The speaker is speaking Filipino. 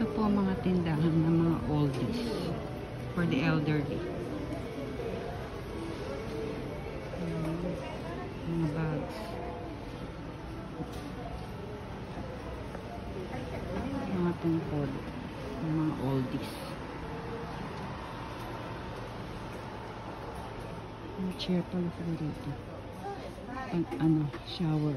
Ito po mga tindahan ng mga oldies for the elderly. Mga bags. Mga tungkod ng mga oldies. May chair pala pala dito. Pag ano, shower.